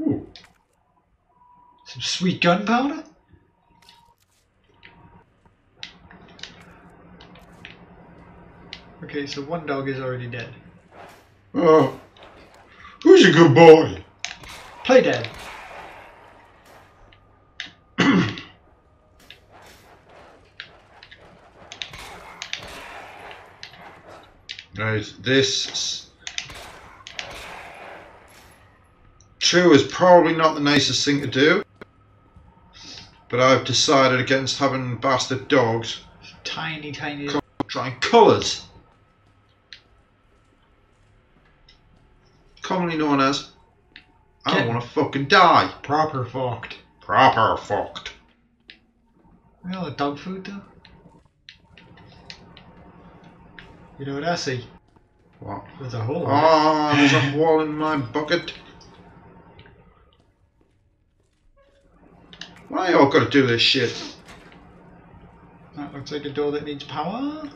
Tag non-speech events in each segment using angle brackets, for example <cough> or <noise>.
Ooh. Some sweet gunpowder? Okay, so one dog is already dead. Oh. Who's a good boy? Play dead. Right, this true is probably not the nicest thing to do, but I've decided against having bastard dogs Tiny, tiny. trying colours. Commonly known as I don't want to fucking die. Proper fucked. Proper fucked. Well, the dog food though. You know what I see? What? There's a hole. Oh, there's a hole in my bucket. Why y'all gotta do this shit? That looks like a door that needs power.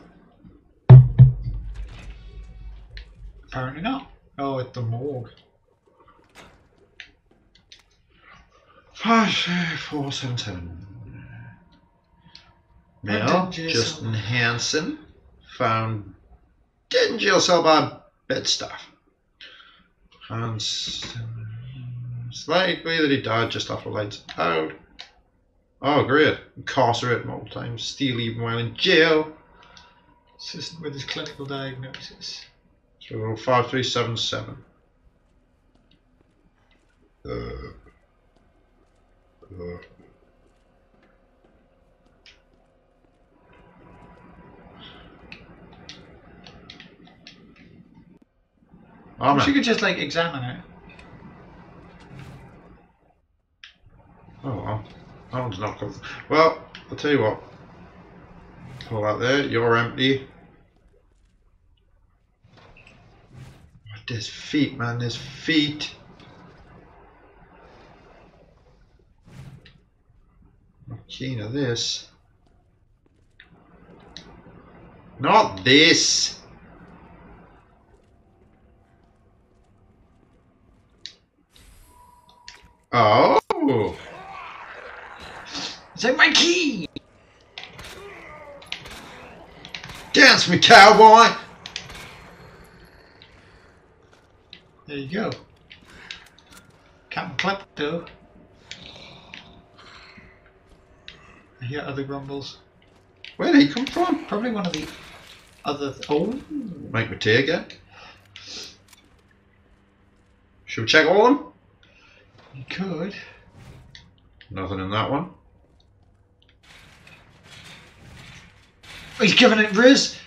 Apparently not. Oh, it's the morgue. Five, six, four, seven, seven. Male, Justin Hansen, found dead in jail cell by bed staff. Hansen, it's likely that he died just after lights out. Oh, great. Incarcerated multiple times, steal even while in jail. Assistant with his clinical diagnosis. So 5377. Uh, uh. Oh, you could just like examine it. Oh, well. That one's not covered. Well, I'll tell you what. Pull that there. You're empty. Oh, There's feet, man. There's feet. Not keen of this. Not this. Oh. That my key? Dance me, cowboy. There you go. Captain Klepto. I hear other grumbles. Where did he come from? Probably one of the other. Th- oh, Make my tea again. Should we check all of them? you could. Nothing in that one. He's giving it Riz.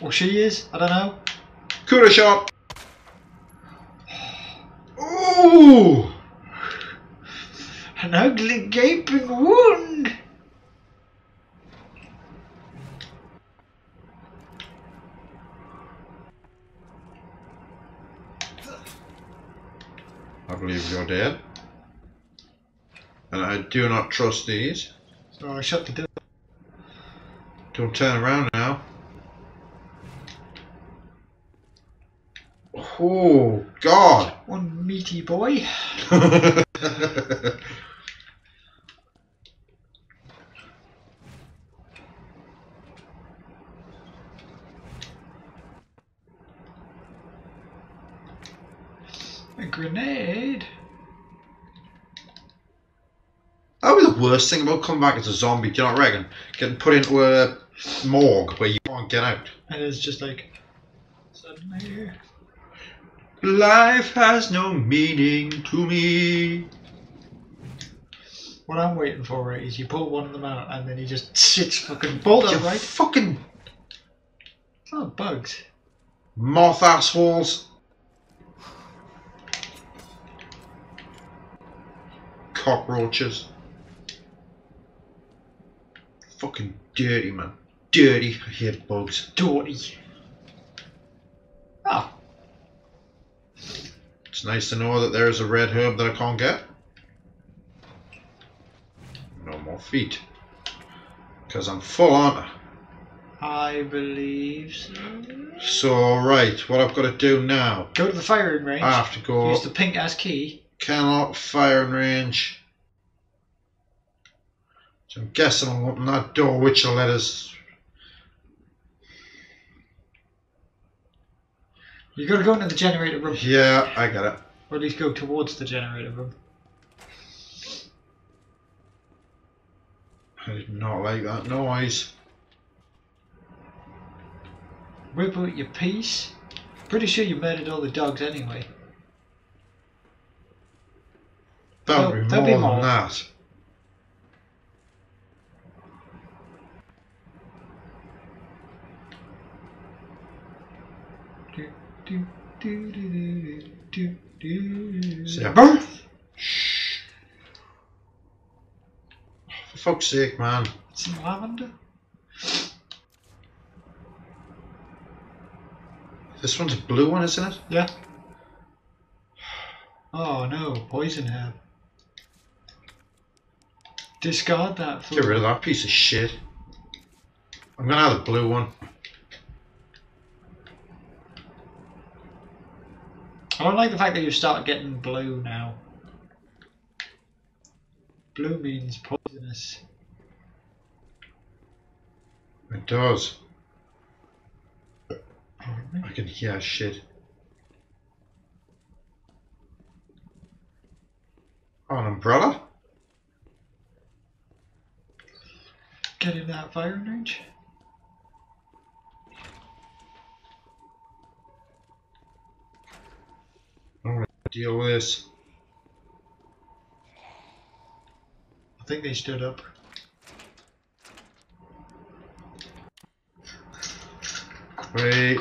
Or she is. I don't know. Cooler shot. Ooh! An ugly gaping wound. I believe you're dead. And I do not trust these. So I shut the door. Don't turn around now. Oh, God! One meaty boy. <laughs> A grenade. That was the worst thing about coming back as a zombie, do you not reckon? Getting put into a morgue where you can't get out. And it's just like suddenly Life has no meaning to me. what I'm waiting for right, is you pull one of them out and then he just sits fucking bolt You upright. fucking It's not bugs. moth assholes. Cockroaches. Fucking dirty, man. Dirty. I hate bugs. Dirty. Oh, It's nice to know that there's a red herb that I can't get. No more feet. Because I'm full, aren't I? Believe so. So, right, what I've got to do now, Go to the firing range. I have to go Use the pink ass key. Canlock firing range. So I'm guessing I'm opening that door, which will let us. You gotta go into the generator room. Yeah, I got it. Or at least go towards the generator room. I did not like that noise. Whip out your piece. Pretty sure you murdered all the dogs anyway. That'll be more be than more. that. I- Shh. For fuck's sake, man. Some lavender. This one's a blue one, isn't it? Yeah. Oh no, poison herb. Discard that for Get rid of that piece of shit. I'm gonna have the blue one. I don't like the fact that you start getting blue now. Blue means poisonous. It does. I can hear shit. Oh, an umbrella? Get in that firing range. Deal with this. I think they stood up. Wait.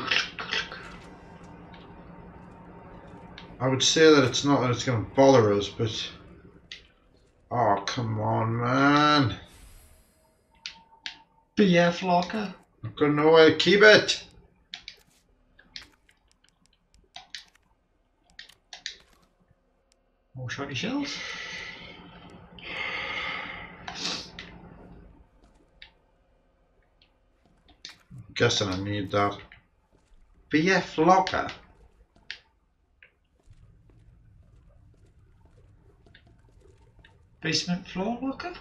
I would say that it's not that it's going to bother us, but. Oh, come on, man. BF locker. I've got nowhere to keep it. Shiny shells. guessing I need that. BF locker. Basement floor locker.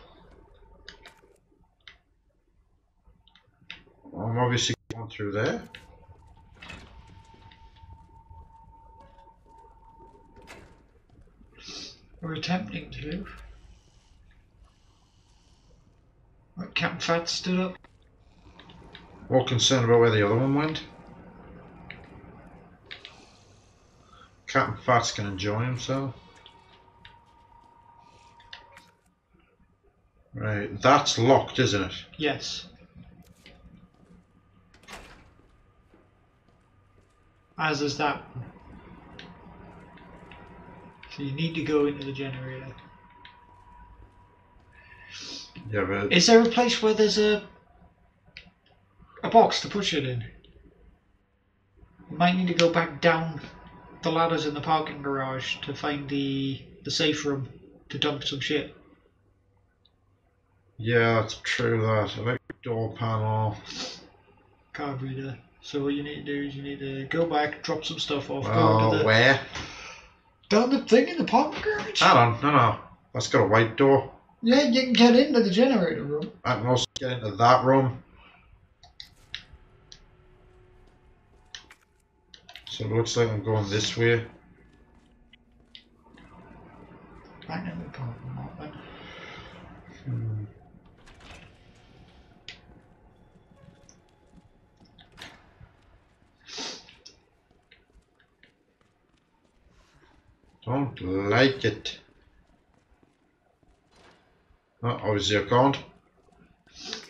I'm obviously going through there. We're attempting to. Right, Captain Fat stood up. More concerned about where the other one went. Captain Fat's can enjoy himself. Right, that's locked, isn't it? Yes. As is that one. So you need to go into the generator. Yeah, but Is there a place where there's a a box to push it in? You might need to go back down the ladders in the parking garage to find the the safe room to dump some shit. yeah, that's true. That electric door panel. Card reader. So what you need to do is you need to go back, drop some stuff off, go Oh, to the where? Down the thing in the parking garage. Hang on, no, no. That's got a white door. Yeah, you can get into the generator room. I can also get into that room. So it looks like I'm going this way. The parking lot then. Hmm. Don't like it. Oh, obviously I can't.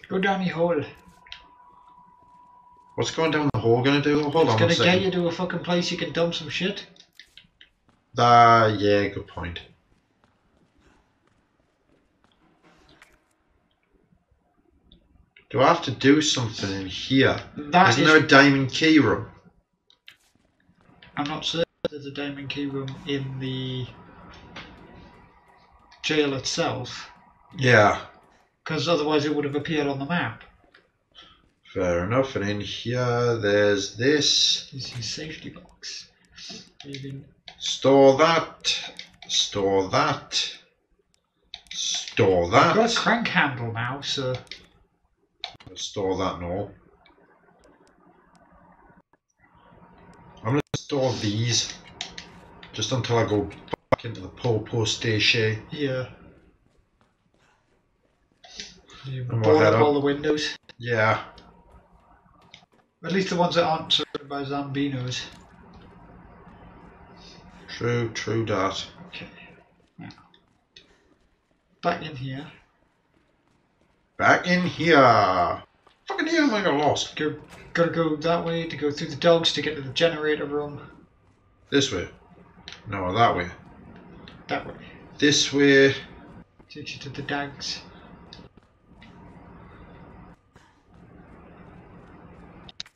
Go down the hole. What's going down the hole gonna do? Hold it's on gonna a get you to a fucking place you can dump some shit. Ah, yeah, good point. Do I have to do something in here? That Isn't is- there a diamond key room? I'm not certain there's a diamond key room in the jail itself, Yeah. because otherwise it would have appeared on the map. Fair enough. And in here, there's this. This is safety box. Even Store that. Store that. Store I've got a that. crank handle now, so Store that and all. I'm gonna store these just until I go back into the pole post station. yeah. You And we'll board head up all the windows. Yeah. At least the ones that aren't surrounded by Zambinos. True, true that. Okay. Now. Back in here. Back in here. Fucking hell, I got lost? Go, gotta go that way to go through the dogs to get to the generator room. This way. No, that way. That way. This way. Takes you to the dags.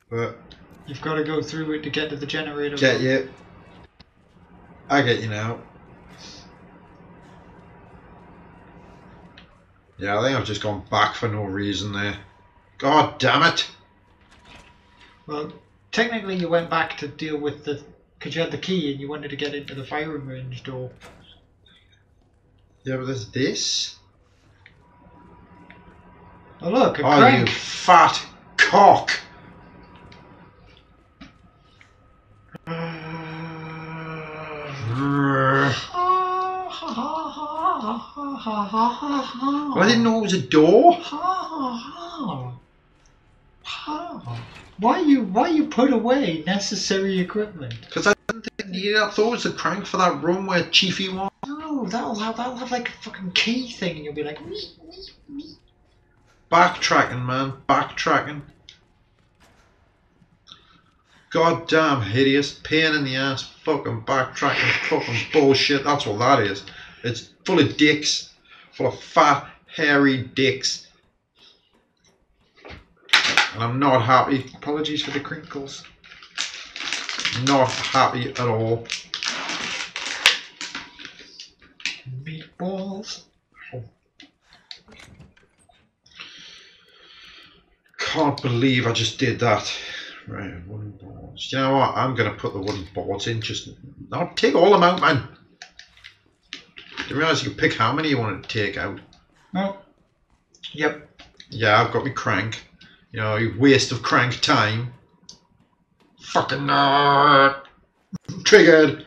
But You've got to go through it to get to the generator get you. I get you now. Yeah, I think I've just gone back for no reason there. God damn it! Well, technically you went back to deal with the... Because you had the key and you wanted to get into the firing range door. Yeah, but there's this. Oh look, a Oh, you fat cock! Well, I didn't know it was a door. Why you why you put away necessary equipment? Because I didn't think it needed it. I thought it was the crank for that room where Chiefy was. No, that'll have that'll have like a fucking key thing, and you'll be like, "Wee, wee, wee." Backtracking, man. Backtracking. God damn hideous. Pain in the ass. Fucking backtracking. Fucking bullshit. That's what that is. It's full of dicks. Full of fat, hairy dicks. And I'm not happy. apologies for the crinkles. Not happy at all. Meatballs. Can't believe I just did that. Right, wooden boards. You know what? I'm gonna put the wooden boards in. Just no, take all them out, man. Didn't realize you could pick how many you wanted to take out. No. Yep. Yeah, I've got me crank. You know, waste of crank time. Fucking nerd. Triggered.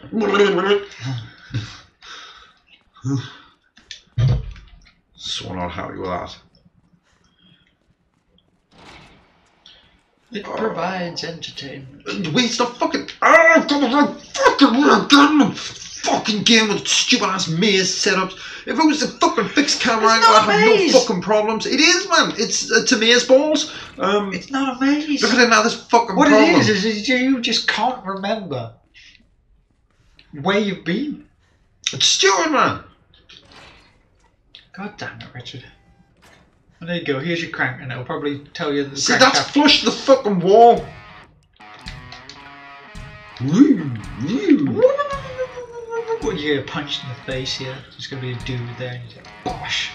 so not happy with that. It provides entertainment. Waste of fucking. Oh, the wrong fucking again. Fucking game with stupid ass maze setups. If it was a fucking fixed camera angle, I'd have maze. no fucking problems. It is, man. It's uh, to maze balls. Um, It's not a maze. look at it now. This fucking What problem. it is is, is you just can't remember where you've been. It's stupid, man. God damn it, Richard. Well, there you go. Here's your crank, and it'll probably tell you the See, crank that's flush the fucking wall. Woo, woo. What you get punched in the face here? There's gonna be a dude there, and you say, "Bosh."